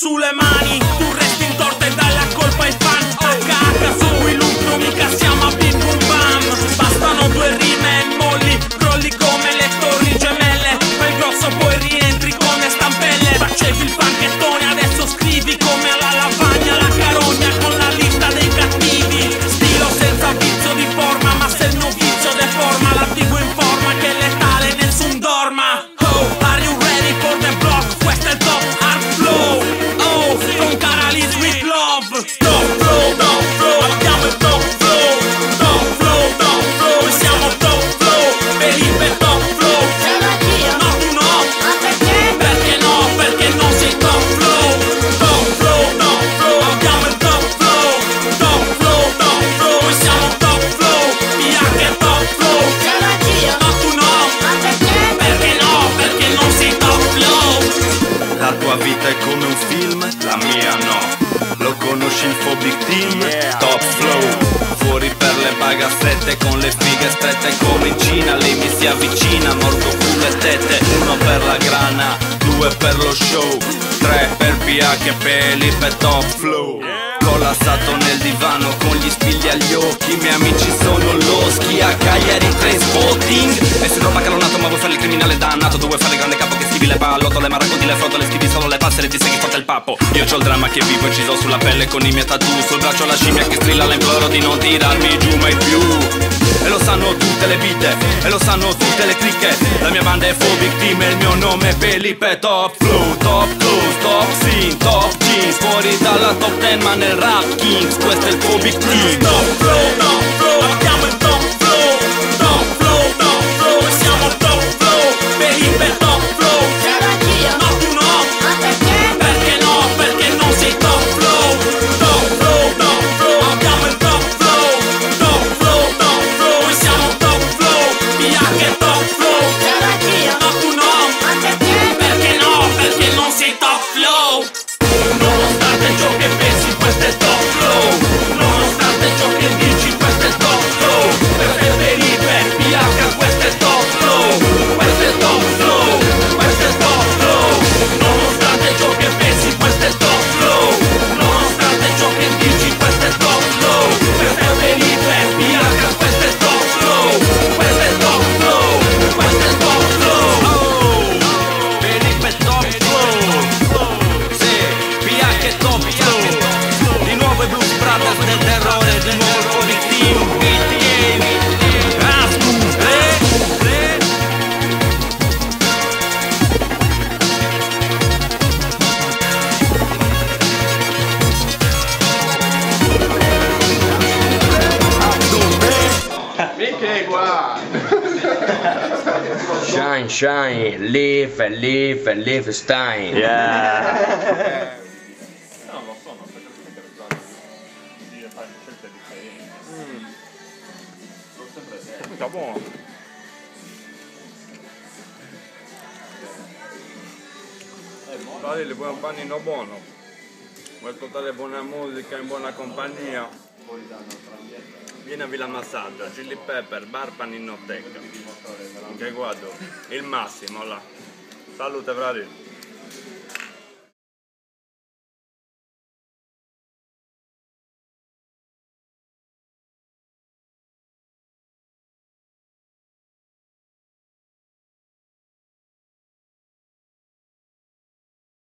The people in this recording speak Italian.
Suleiman film, la mia no. Lo conosci il Phobic Team? Top Flow. Fuori per le bagassette con le fighe strette come in Cina. Lei mi si avvicina, morto culo e tette. Uno per la grana, due per lo show. Tre per PH e Felipe Top Flow. Collassato nel divano con gli spigli agli occhi. I miei amici sono loschi a Cagliari train spotting. E se troppo accalonato ma vuoi fare il criminale dannato? Vuoi fare il grande capo che scrivi le pallottole Ma racconti le frotole, scrivi solo le passere Ti segui forte il pappo. Io c'ho il dramma che vivo e ci so sulla pelle con i miei tattoo. Sul braccio la scimmia che strilla la imploro di non tirarmi giù mai più. E lo sanno tutte le vite E lo sanno tutte le cricche. La mia banda è Phobic Team e il mio nome è Felipe Top Flow, Top Clothes, Top Jeans Fuori dalla top 10 ma nel rap Kings Questo è il Phobic Team Top flow, top flow, Shine, shine, live and live and live Stein. Yeah. No, lo so, ma perché bisogno di fare scelte differenti. Sono sempre sempre. Sta buono. Dai, vuoi un panino buono? Vuoi ascoltare buona musica in buona compagnia? Vieni a Villa Massaggio, chili pepper, bar paninoteca. Che guardo, il massimo là. Salute fratelli.